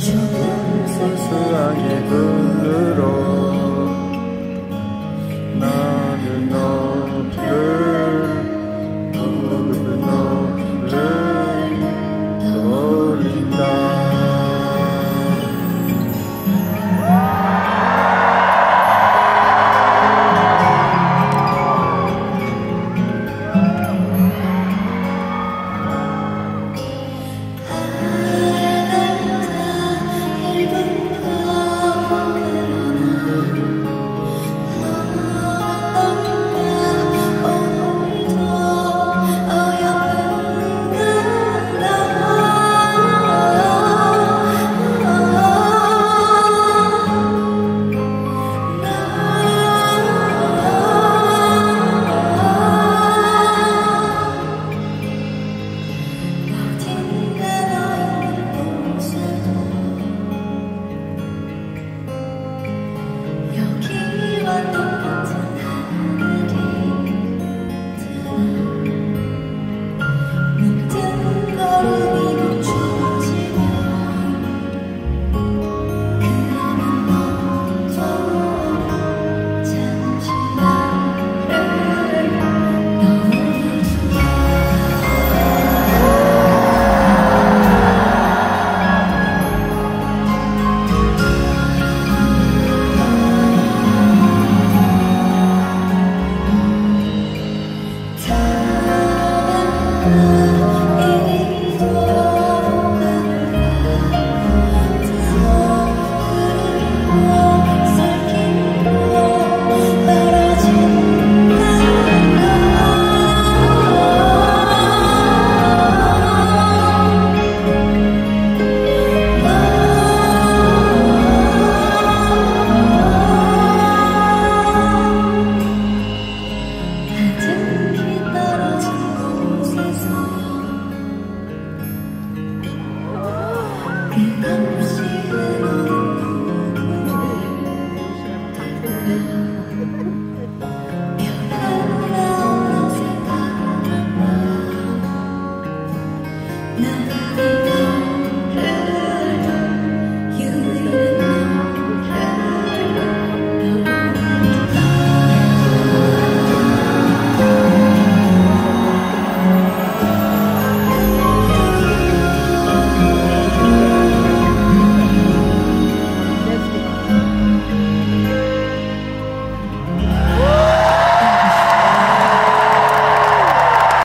지금 쓸쓸하게 눈으로 나 Bobby Bumps.